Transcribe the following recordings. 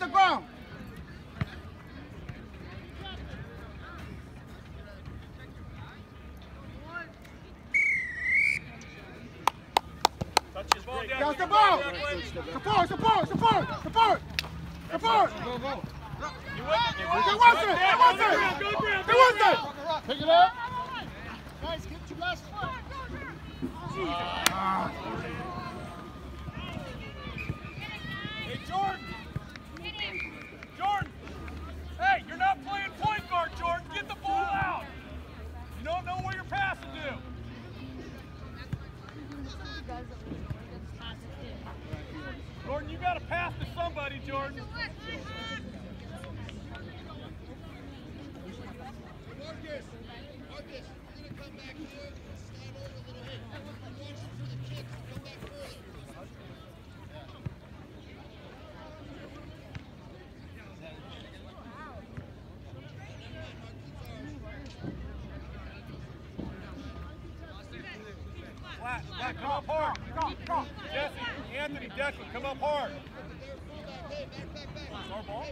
the ground. Touch his ball, That's the ball. Support, support, support, support. Support. You win it, you Get Wilson, get Wilson. Go, Graham, Get go, Wilson. Pick it up. Guys, get your best. Hey, Jordan! Jordan! Hey, you're not playing point guard, Jordan. Get the ball out. You don't know where you're passing to. Jordan, you got to pass to somebody, Jordan. Marcus, Marcus, you're gonna come back here and slide over a little bit. I want you for the kicks. Come back further. Flat, come up hard. Jesse, Anthony, Declan, come up hard. Back, back, back. Our ball?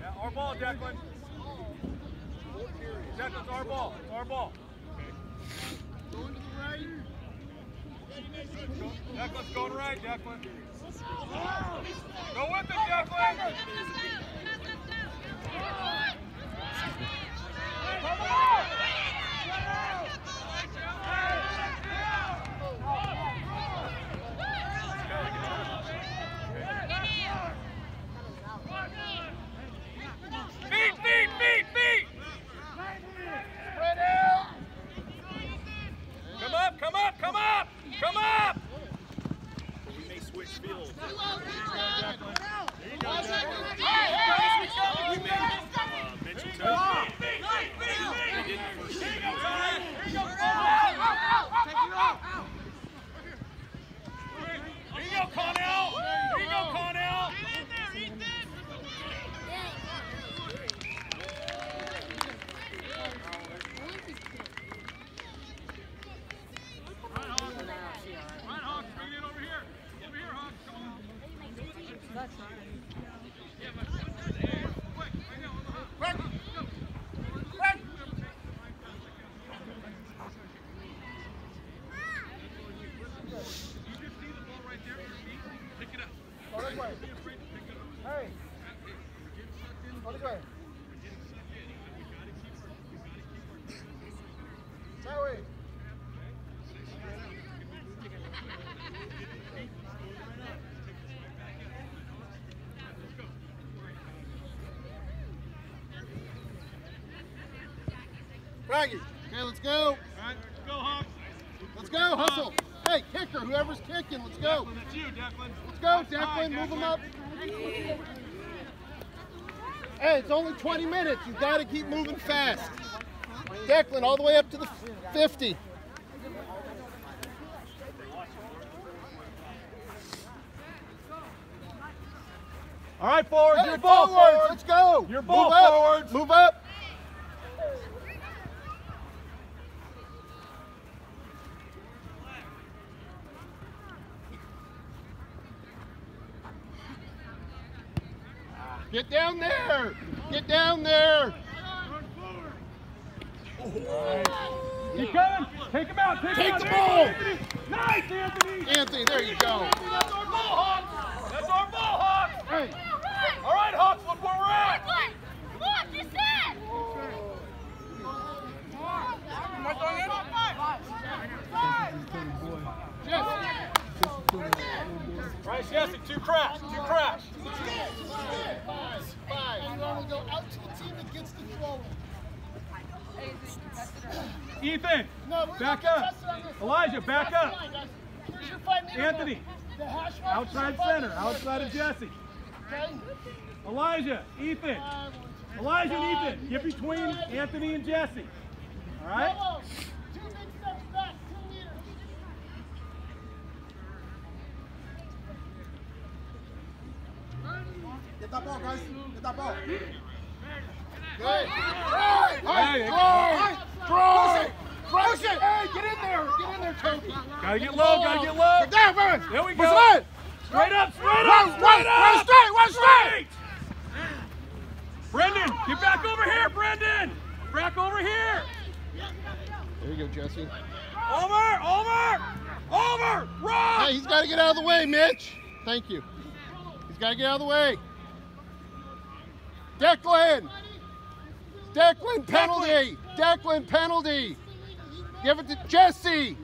Yeah, our ball, Declan. Declan's our ball. It's our ball. Going to the right. Declan's going right, Declan. Go with it, Declan. Feet, feet, feet, feet. Spread out. Come up, come up, come up, come up. Here you go, Connell. Here you go, Connell. Right, Hawks, bring it over here. Over here, Hawks, come on. Yeah, but quick, right now, on the Hawks. Quick. Go. Quick. You just see the ball right there at your feet. Pick it up. Go this way. Be afraid to pick it up. Hey, Hey, we're getting sucked in. go this way. We're getting sucked in. We gotta keep our, we gotta keep our. That way. Fraggy. Okay, let's go. All right, go Hawks. Let's go. Hustle. Hey, kicker, whoever's kicking, let's go. Declan, that's you, Declan. Let's go, Declan. Move them up. Hey, it's only 20 minutes. You've got to keep moving fast. Declan, all the way up to the 50. All right, forward. Hey, your ball, forwards, forward. Let's go. Your ball, Move up. forwards. Move up. Get down there. Get down there. Keep coming. Take him out. Take, Take him out. the ball. Nice, Anthony. Anthony, there you go. That's our ball, Hawks. That's our ball, Hawks. Hey, All right, Hawks, look where we're at. Right, Jesse, two crash, two crash. five, five. You normally go out to a team that gets the throw in. Ethan, No, we're back gonna up. contest it on this. Elijah, back That's up. fine, guys. Here's your five meter Anthony, mark. The hash mark is outside your five center, meter mark. outside of Jesse. Okay? Elijah, Ethan. Five, Elijah and Ethan, get between Anthony and Jesse. All right? Yellow. Two big steps back, two meters. Get that ball, guys. Get that ball. Good. Drive. Hey, Drive. Drive. Push it. Hey, get in there. there. Get in there, Toby. Gotta get low, gotta get low. Get down, man. There we Push go. it. Straight up, straight up, run, straight run up. straight, run straight. Brendan, get back over here, Brendan. Back over here. There you go, Jesse. Over, over, over. Run. Hey, he's got to get out of the way, Mitch. Thank you. He's got to get out of the way. Declan. Declan penalty. Declan penalty. Give it to Jesse.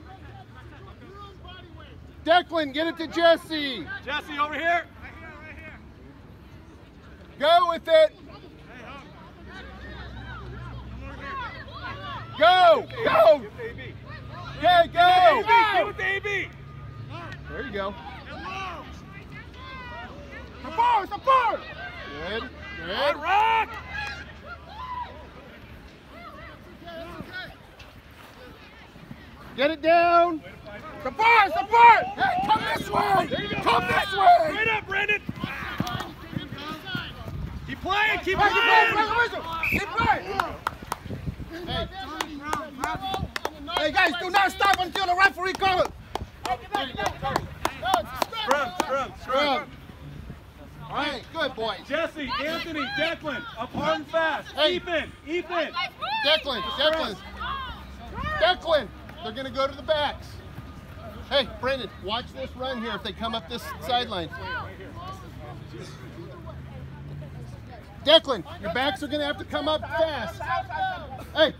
Declan, get it to Jesse. Jesse, over here. Right here, right here. Go with it. Go, go. AB, go. with the AB. There you go. Support, support. Good, Good good. rock. Get it down. Support, support. Hey, come this way. Come this way. Straight up, Brendan. Keep playing, keep playing. Keep playing. Hey. Hey, guys, do not stop until the referee calls. Scrum, scrum, scrum. Scrum. All right, good boys. Jesse, Anthony, Declan, up hard and fast. Hey. Ethan, Ethan. Declan, Declan, Declan. They're gonna go to the backs. Hey, Brendan, watch this run here if they come up this sideline. Declan, your backs are gonna have to come up fast. Hey,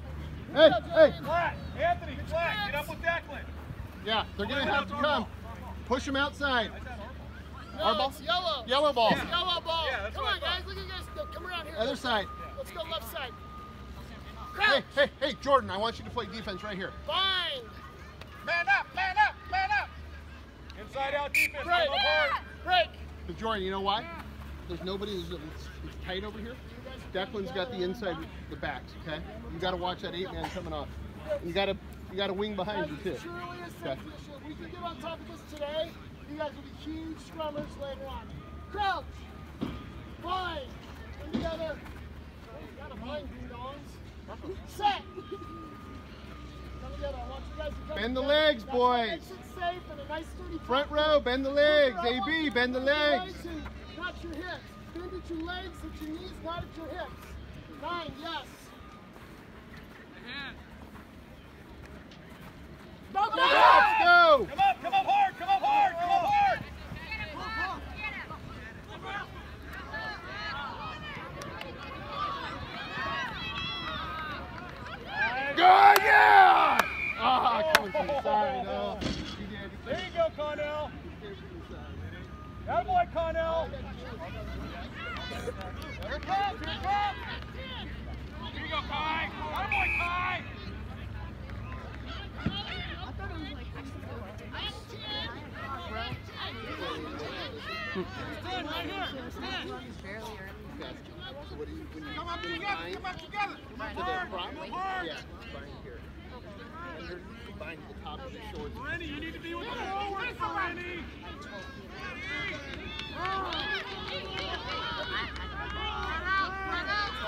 hey, hey. Flat. Anthony, flat. Get up with Declan. Yeah, they're gonna have to come. Push them outside. Our No, ball? yellow. Yellow ball. It's yellow ball. Yeah, Come on, guys. Look at you guys. Come around here. Other side. Let's go left side. Hey, hey, hey, Jordan, I want you to play defense right here. Bind. Man up, man up, man up. Inside out defense. Break. Come up hard. Ah, break. But Jordan, you know why? There's nobody. There's, it's, it's tight over here. Declan's got the inside, the backs. Okay, you got to watch that eight man coming off. You got to, you got a wing behind you too. Truly a Okay. If we can get on top of this today, you guys will be huge scrummers later on. Crouch. Bind. And together. Oh, you gotta bind, ding dongs. Set. Come together. I want you guys to come Bend the legs, boys. makes it safe and a nice Front row, bend the legs. I want you AB, bend the legs. Not your hips. Bend at your legs, at your knees, not at your hips. Nine, yes. Go, go, go! Let's go. Come up, come up hard, come up hard, come up hard. Good, yeah. Ah, coming from the side. Oh, you did. There you go, Connell. That boy, Connell. Here it comes, here it comes. Here you go, Kai. That boy, Kai. Stand right here. Stand. Come up together. Come up together. To the front. Yeah, here. And you're behind the top of the shoulders. Randy, you need to be with the forwards, Randy. Declan. Line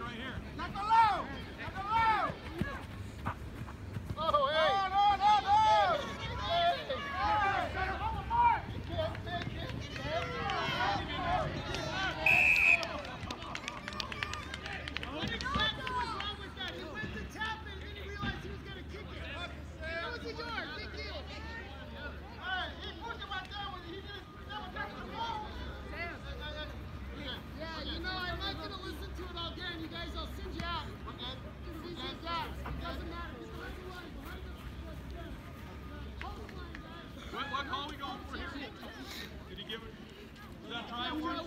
right here. Knock it low. Knock it low. Oh, hey. No, no, no, no. Yeah, you know, I'm not gonna listen to it all day, and you guys, I'll send you out. It's easy as that. It doesn't matter. Just behind the line, behind the- Hold the line, guys. What, what call we going for here? Did he give it? Was that try for us?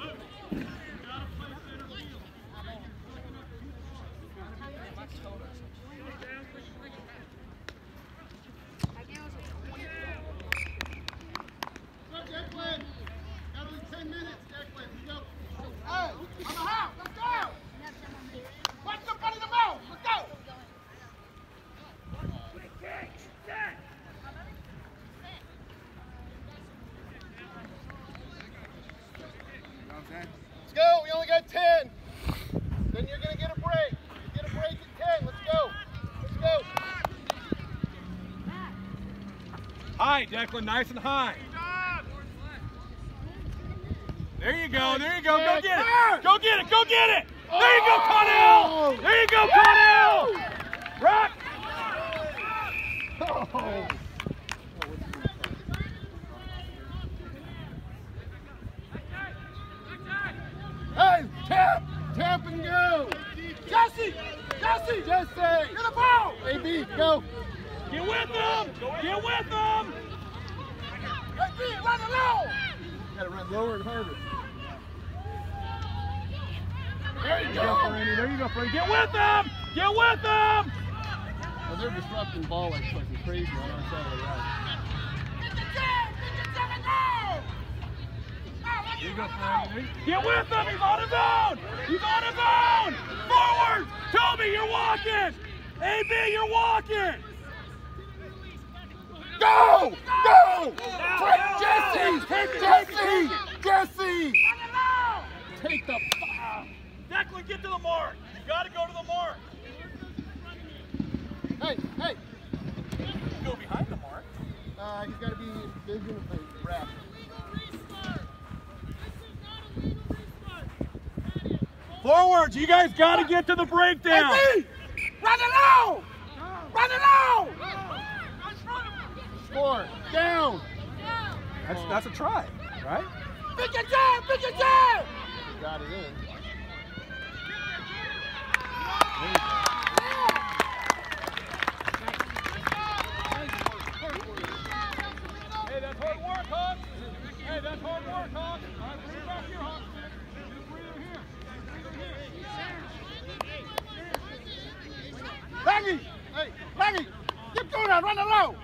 Look, you gotta play center field. Go, Declan. Got only 10 minutes, Declan. Go. Hey, on the high. 10. Then you're going to get a break. You get a break at 10. Let's go. Let's go. High, Declan, nice and high. There you go, there you go, go get it! Go get it, go get it! There you go, Connell! There you go, Connell! Rock! Oh. Hey, tap! Tap and go! Jesse! Jesse! Jesse! Get the ball! AB, go! Get with them! Get with them! Run it low! Gotta run lower and harder. There you go, Franny. There you go, Franny. Get with them! Get with them! Well, they're disrupting ball like fucking crazy on our side of the. There you go, Franny. Get with them! He's on his own! He's on his own! Forward! Toby, you're walking! AB, you're walking! Go! Go! Jesse! Jesse! Jesse! Take the Declan, get to the mark! You gotta go to the mark! Hey, hey! Go behind the mark. Uh, he's got to be in vision of the ref. Forwards, you guys gotta get to the breakdown! Run it low! Run it low! Score! Down! That's, that's a try, right? Pick it down! Pick it down! Got it in. Hey, that's hard work, Hawk. Hey, that's hard work, Hawk. All right, bring it back here, Hawk. Get a breather here. Maggie! Hey! Keep going on! Run it low!